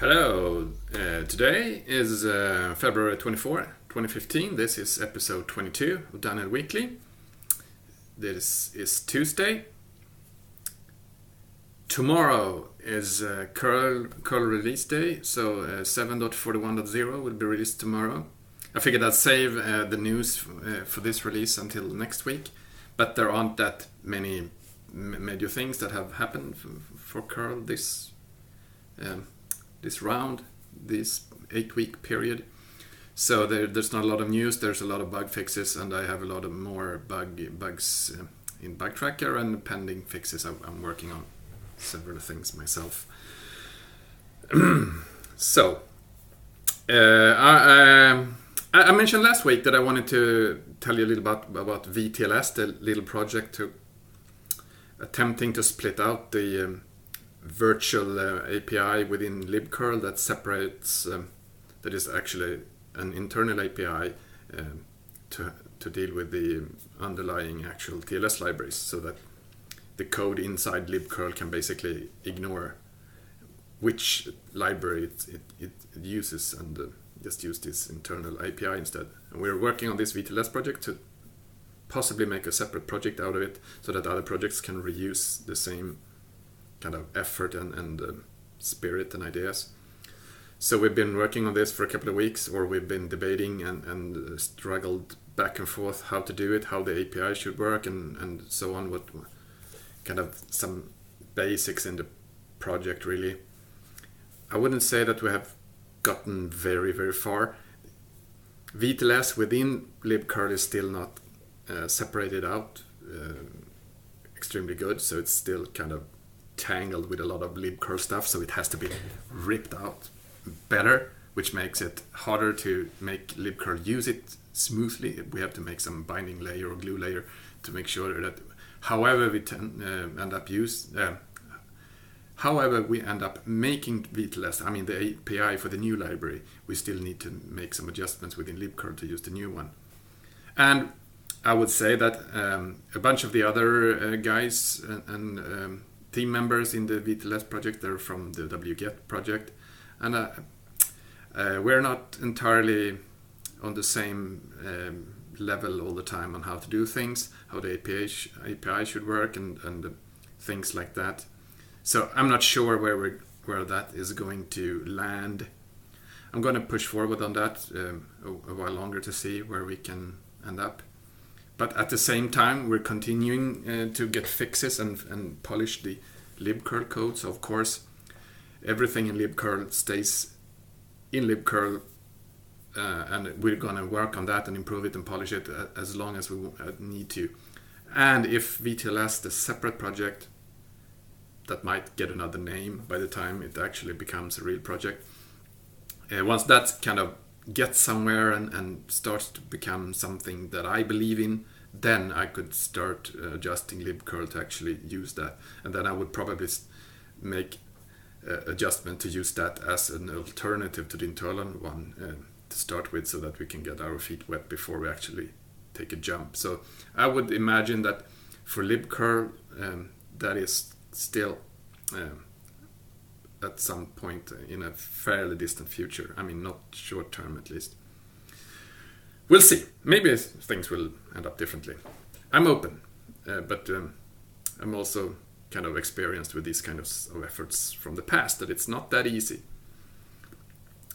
Hello, uh, today is uh, February 24, 2015. This is episode 22 of Daniel Weekly. This is Tuesday. Tomorrow is uh, curl, curl release day, so uh, 7.41.0 will be released tomorrow. I figured I'd save uh, the news uh, for this release until next week, but there aren't that many major things that have happened for curl this. Um, this round, this eight week period. So there, there's not a lot of news. There's a lot of bug fixes, and I have a lot of more bug bugs uh, in Bug Tracker and pending fixes. I'm, working on several things myself. so uh, I, I, mentioned last week that I wanted to tell you a little about about VTLS, the little project to attempting to split out the um, virtual uh, API within libcurl that separates um, that is actually an internal API um, to to deal with the underlying actual TLS libraries, so that the code inside libcurl can basically ignore which library it, it, it uses and uh, just use this internal API instead. And we're working on this VTLS project to possibly make a separate project out of it so that other projects can reuse the same kind of effort and, and uh, spirit and ideas. So we've been working on this for a couple of weeks, or we've been debating and, and uh, struggled back and forth how to do it, how the API should work, and, and so on. What kind of some basics in the project really. I wouldn't say that we have gotten very very far. VTLS within libcurl is still not uh, separated out uh, extremely good, so it's still kind of tangled with a lot of libcurl stuff, so it has to be ripped out better, which makes it harder to make libcurl use it smoothly. We have to make some binding layer or glue layer to make sure that, however we ten, uh, end up use, uh, however we end up making VTLS, I mean the API for the new library, we still need to make some adjustments within libcurl to use the new one. And I would say that um, a bunch of the other uh, guys and, and um, team members in the VTLS project. They're from the wget project, and uh, uh, we're not entirely on the same um, level all the time on how to do things, how the API, sh- API should work, and, and things like that. So I'm not sure where where that is going to land. I'm going to push forward on that um, a, a while longer to see where we can end up but at the same time we're continuing uh, to get fixes and, and polish the libcurl code so of course everything in libcurl stays in libcurl uh, and we're going to work on that and improve it and polish it uh, as long as we uh, need to. And if vtls the separate project that might get another name by the time it actually becomes a real project. Uh, once that's kind of get somewhere and, and starts to become something that I believe in, then I could start uh, adjusting libcurl to actually use that. And then I would probably make uh, adjustment to use that as an alternative to the internal one uh, to start with so that we can get our feet wet before we actually take a jump. So I would imagine that for libcurl, um, that is still um, at some point in a fairly distant future. I mean, not short term at least. We'll see. Maybe things will end up differently. I'm open, uh, but um, I'm also kind of experienced with these kind of, of efforts from the past that it's not that easy.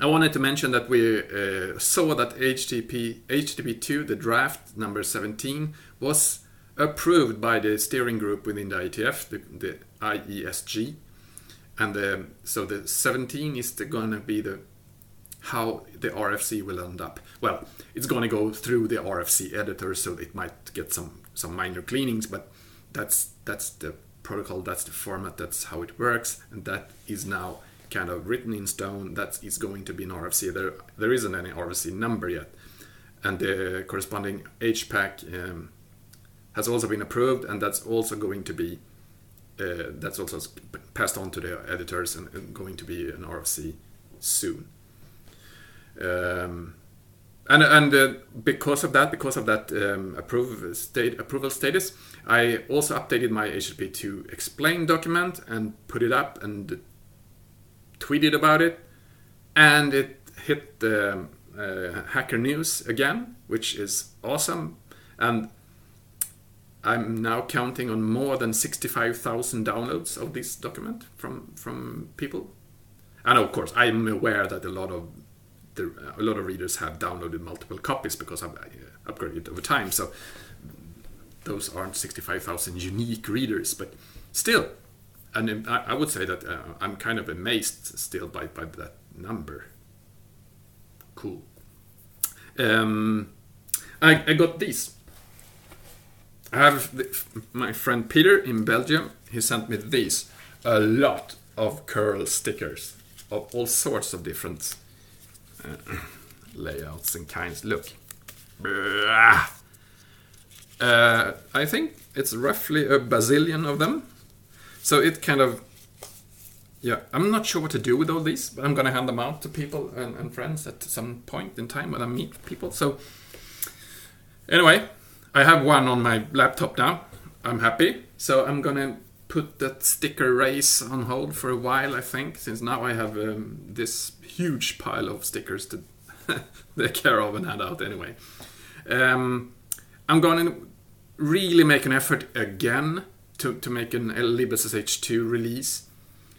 I wanted to mention that we uh, saw that HTTP HTTP2, the draft number 17, was approved by the steering group within the IETF, the, the IESG, and the, so the 17 is going to be the how the RFC will end up. Well, it's going to go through the RFC editor, so it might get some some minor cleanings, but that's that's the protocol, that's the format, that's how it works, and that is now kind of written in stone. That is going to be an RFC. There there isn't any RFC number yet, and the corresponding HPACK um, has also been approved, and that's also going to be uh, that's also passed on to the editors and, going to be an RFC soon. Um, and and uh, because of that, because of that um, approve state, approval status, I also updated my HTTP2 explain document and put it up and tweeted about it and it hit the uh, Hacker News again, which is awesome. And I'm now counting on more than 65,000 downloads of this document from from people. And of course, I'm aware that a lot of the, a lot of readers have downloaded multiple copies because I've uh, upgraded over time. So those aren't 65,000 unique readers, but still, and I, would say that uh, I'm kind of amazed still by, by that number. Cool. Um, I, I got these. I have the, my friend Peter in Belgium. He sent me these. A lot of curl stickers of all sorts of different uh, layouts and kinds. Look. Uh, I think it's roughly a bazillion of them. So it kind of, yeah, I'm not sure what to do with all these, but I'm gonna hand them out to people and, and friends at some point in time when I meet people. So anyway, I have one on my laptop now. I'm happy. So I'm gonna put that sticker race on hold for a while, I think, since now I have um, this huge pile of stickers to take care of and hand out anyway. Um, I'm to really make an effort again to, to make an libSSH2 release.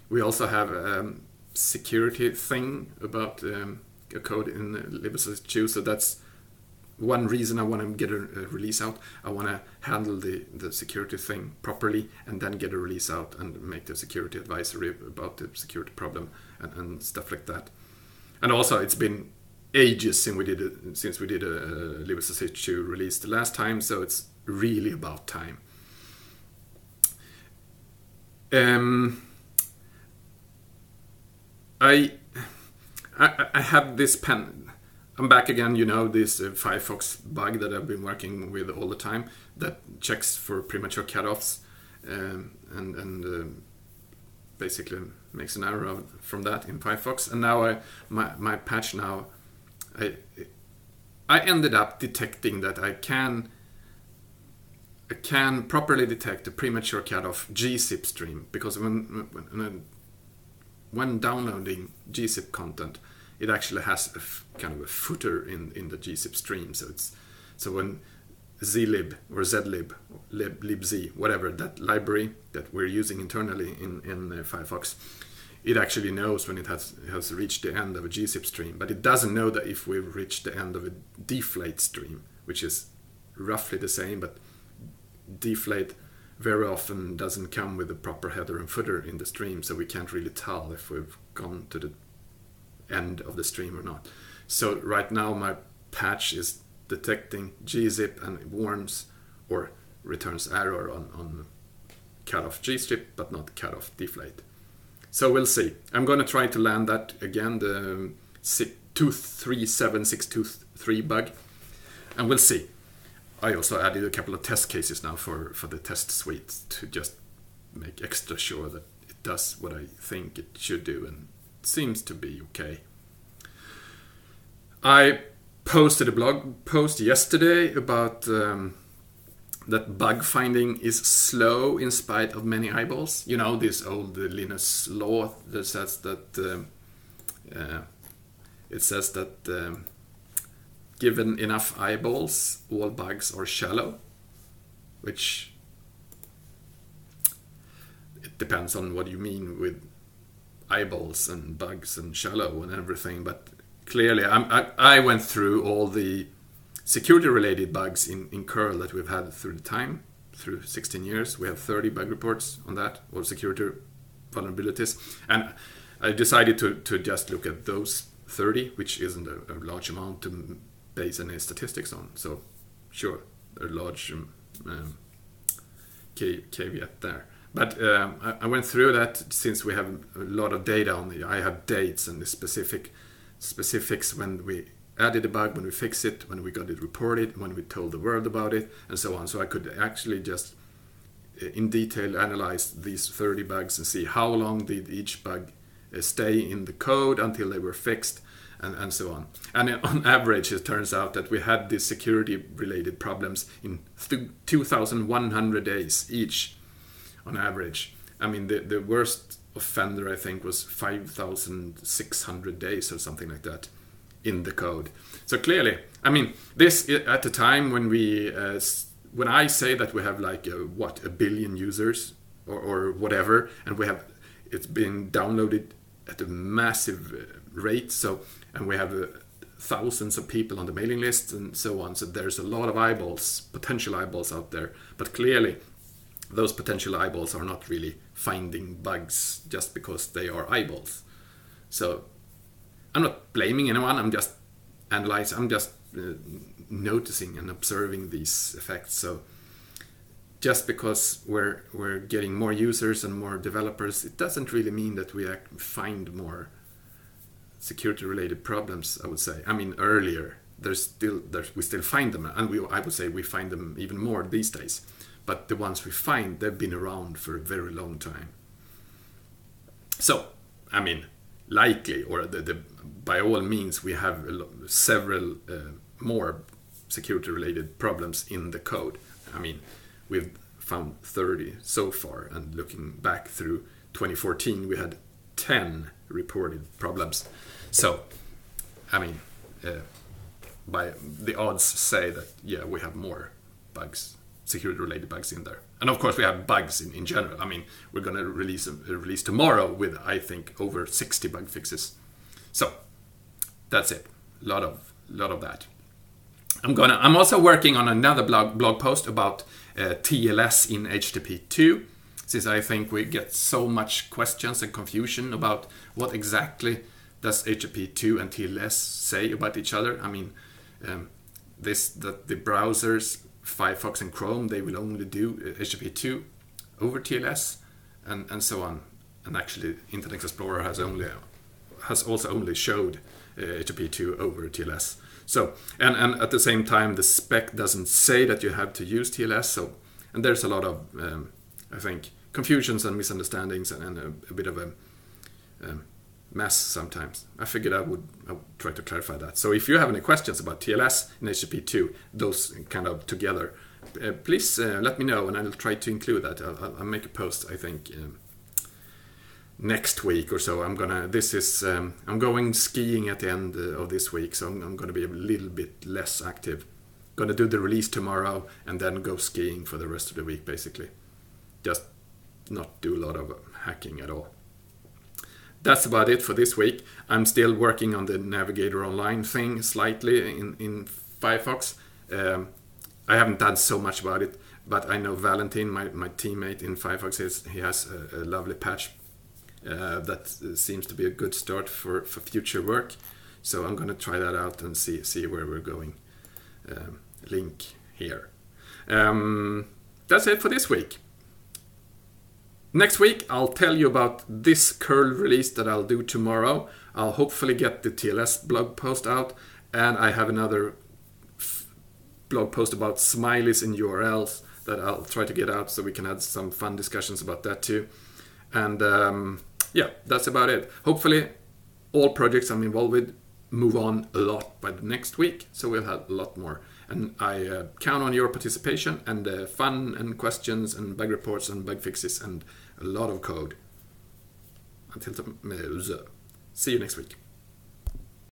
We also have a um, security thing about um, a code in libSSH2, so that's one reason I want to get a, a release out. I want to handle the, the security thing properly and then get a release out and make the security advisory about the security problem and, and stuff like that. And also, it's been ages since we did a, since we did a, a libSSH2 release the last time, so it's really about time. Um, I, I I have this pen. I'm back again. You know this uh, Firefox bug that I've been working with all the time that checks for premature cutoffs um, and and uh, basically makes an error from that in Firefox. And now I my my patch now I I ended up detecting that I can can properly detect a premature cutoff gzip stream because when, when, when downloading gzip content, it actually has a kind of a footer in, in the gzip stream. So it's so when zlib or zlib, lib, libz, whatever that library that we're using internally in in uh, Firefox, it actually knows when it has has reached the end of a gzip stream, but it doesn't know that if we've reached the end of a deflate stream, which is roughly the same, but deflate very often doesn't come with a proper header and footer in the stream, so we can't really tell if we've gone to the end of the stream or not. So right now my patch is detecting gzip and it warns or returns error on, on cutoff gzip, but not cutoff deflate. So we'll see. I'm going to try to land that again, the 237623 bug, and we'll see. I also added a couple of test cases now for, for the test suite to just make extra sure that it does what I think it should do and seems to be okay. I posted a blog post yesterday about um, that bug finding is slow in spite of many eyeballs. You know, this old Linus law that says that um, uh, it says that um, given enough eyeballs, all bugs are shallow, which it depends on what you mean with eyeballs and bugs and shallow and everything. But clearly, I, I went through all the security-related bugs in, in curl that we've had through the time, through 16 years. We have 30 bug reports on that, or security vulnerabilities, and I decided to, to just look at those 30, which isn't a, a large amount to base any statistics on. So, sure, a large um, um, caveat there. But um, I, I, went through that since we have a lot of data on the. I have dates and the specific specifics when we added a bug, when we fixed it, when we got it reported, when we told the world about it, and so on. So I could actually just uh, in detail analyze these 30 bugs and see how long did each bug uh, stay in the code until they were fixed and, and so on. And on average, it turns out that we had these security related problems in 2,100 days each on average. I mean, the, the worst offender, I think, was 5,600 days or something like that in the code. So clearly, I mean, this at the time when we, uh, when I say that we have like a, what a billion users or, or whatever, and we have it's been downloaded at a massive uh, rate. So and we have uh, thousands of people on the mailing list and so on. So there's a lot of eyeballs, potential eyeballs out there. But clearly, those potential eyeballs are not really finding bugs just because they are eyeballs. So I'm not blaming anyone. I'm just analyzing. I'm just uh, noticing and observing these effects. So just because we're we're getting more users and more developers, it doesn't really mean that we find more security related problems. I would say. I mean, earlier there's still there's, we still find them, and we I would say we find them even more these days. But the ones we find, they've been around for a very long time. So, I mean, likely, or the, the by all means, we have several uh, more security related problems in the code. I mean, we've found 30 so far, and looking back through 2014, we had 10 reported problems. So, I mean, uh, by the odds say that yeah, we have more bugs, security related bugs in there. And of course, we have bugs in, in general. I mean, we're going to release a, a release tomorrow with I think over 60 bug fixes. So, that's it. A lot of lot of that. I'm gonna. I'm also working on another blog blog post about uh, TLS in HTTP 2, since I think we get so much questions and confusion about what exactly does HTTP 2 and TLS say about each other. I mean, um, this that the browsers Firefox and Chrome they will only do HTTP uh, 2 over TLS, and and so on. And actually, Internet Explorer has only has also only showed HTTP2 uh, over TLS. So, and, and at the same time, the spec doesn't say that you have to use TLS. So, and there's a lot of, um, I think, confusions and misunderstandings and, and a, a, bit of a um, mess sometimes. I figured I would, I would try to clarify that. So if you have any questions about TLS and HTTP2, those kind of together, uh, please uh, let me know and I'll try to include that. I'll, I'll make a post, I think, um, next week or so i'm gonna this is um, i'm going skiing at the end uh, of this week so I'm, I'm, gonna be a little bit less active gonna do the release tomorrow and then go skiing for the rest of the week basically just not do a lot of hacking at all that's about it for this week i'm still working on the navigator online thing slightly in, in firefox um, i haven't done so much about it but i know valentin my, my teammate in firefox is he has a, a lovely patch uh, that seems to be a good start for, for future work. So I'm going to try that out and see see where we're going. Um, link here. Um, that's it for this week. Next week, I'll tell you about this curl release that I'll do tomorrow. I'll hopefully get the TLS blog post out, and I have another blog post about smileys and URLs that I'll try to get out so we can have some fun discussions about that too. And um, yeah, that's about it. Hopefully, all projects I'm involved with move on a lot by the next week, so we'll have a lot more. And I uh, count on your participation and uh, fun and questions and bug reports and bug fixes and a lot of code. Until tomorrow. See you next week.